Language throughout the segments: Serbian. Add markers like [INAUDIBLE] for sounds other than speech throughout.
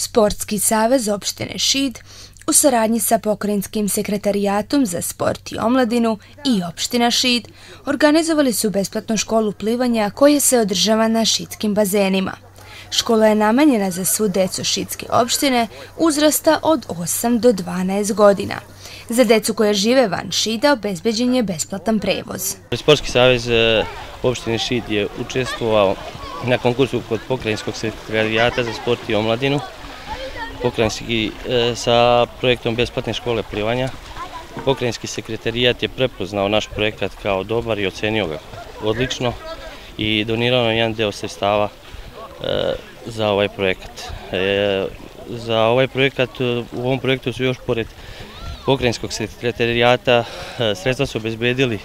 Sportski savez opštine Šid u saradnji sa pokrajinskim sekretarijatom za sport i omladinu i opština Šid organizovali su besplatnu školu plivanja koja se održava na šidskim bazenima. Škola je namenjena za svu decu šidske opštine uzrasta od 8 do 12 godina. Za decu koje žive van Šida obezbeđen je besplatan prevoz. Sportski savez e, opštine Šid je učestvovao na konkursu kod pokrajinskog sekretarijata za sport i omladinu pokrajinski e, sa projektom besplatne škole plivanja. Pokrajinski sekretarijat je prepoznao naš projekat kao dobar i ocenio ga odlično i donirao nam jedan deo sredstava e, za ovaj projekat. E, za ovaj projekat, u ovom projektu su još pored pokrajinskog sekretarijata sredstva su obezbedili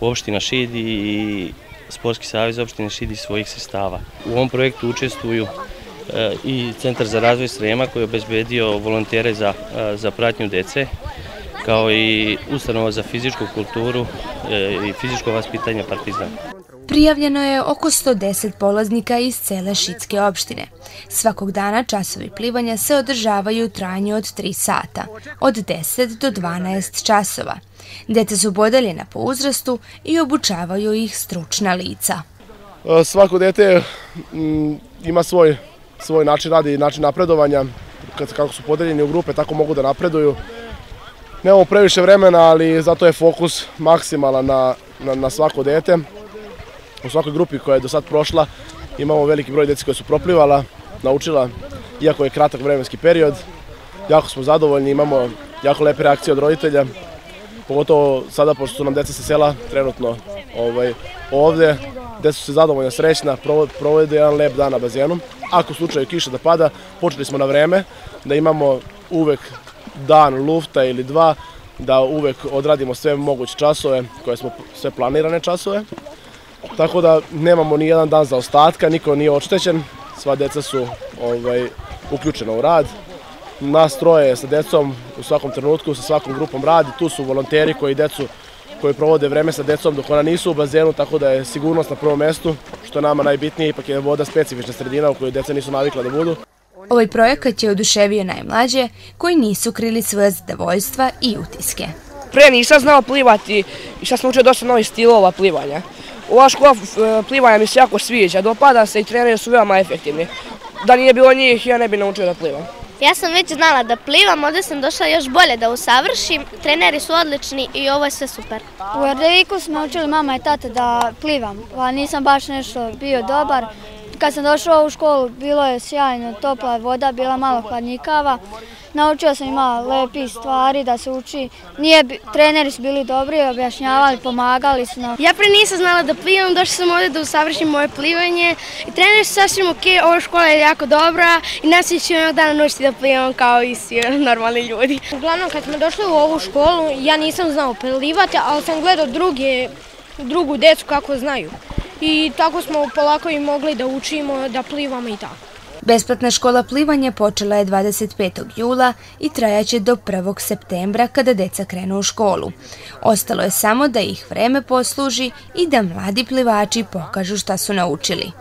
opština Šid i Sportski savjez opštine Šid iz svojih sredstava. U ovom projektu učestvuju i Centar za razvoj Srema koji je obezbedio volontere za, za pratnju dece, kao i ustanova za fizičku kulturu e, i fizičko vaspitanje Partizana. Prijavljeno je oko 110 polaznika iz cele Šitske opštine. Svakog dana časovi plivanja se održavaju u trajanju od 3 sata, od 10 do 12 časova. Dete su podeljena po uzrastu i obučavaju ih stručna lica. Svako dete mm, ima svoj svoj način rada i način napredovanja. Kad, kako su podeljeni u grupe, tako mogu da napreduju. Nemamo previše vremena, ali zato je fokus maksimalan na, na, na svako dete. U svakoj grupi koja je do sad prošla imamo veliki broj deci koja su proplivala, naučila, iako je kratak vremenski period. Jako smo zadovoljni, imamo jako lepe reakcije od roditelja, pogotovo sada pošto su nam deca sa sela trenutno ovaj, ovde, gde su se zadovoljno srećna, provode jedan lep dan na bazenu. Ako u slučaju kiša da pada, počeli smo na vreme, da imamo uvek dan lufta ili dva, da uvek odradimo sve moguće časove, koje smo sve planirane časove. Tako da nemamo ni jedan dan za ostatka, niko nije oštećen, sva deca su ovaj, uključena u rad. Nas troje sa decom u svakom trenutku, sa svakom grupom radi, tu su volonteri koji decu koji provode vreme sa decom dok ona nisu u bazenu, tako da je sigurnost na prvom mestu, što je nama najbitnije, ipak je voda specifična sredina u kojoj deca nisu navikla da budu. Ovaj projekat je oduševio najmlađe koji nisu krili svoje zadovoljstva i utiske. Pre nisam znao plivati i sad sam učio dosta novih stilova plivanja. Ova škola plivanja mi se jako sviđa, dopada se i treneri su veoma efektivni. Da nije bilo njih, ja ne bi naučio da plivam. Ja sam već znala da plivam, ovdje sam došla još bolje da usavršim. Treneri su odlični i ovo je sve super. U Erdeviku smo učili mama i tata da plivam, a nisam baš nešto bio dobar. Kad sam došla u školu, bilo je sjajno, topla voda, bila malo hladnjikava. Naučio sam ima lepi stvari da se uči. Nije, treneri su bili dobri, objašnjavali, pomagali su nam. Ja pre nisam znala da plivam, došla sam ovdje da usavršim moje plivanje. I treneri su sasvim ok, ova škola je jako dobra i nas će jednog dana naučiti da plivam kao i svi [LAUGHS] normalni ljudi. Uglavnom, kad smo došli u ovu školu, ja nisam znao plivati, ali sam gledao druge, drugu decu kako znaju. I tako smo polako i mogli da učimo, da plivamo i tako. Besplatna škola plivanja počela je 25. jula i trajaće do 1. septembra kada deca krenu u školu. Ostalo je samo da ih vreme posluži i da mladi plivači pokažu šta su naučili.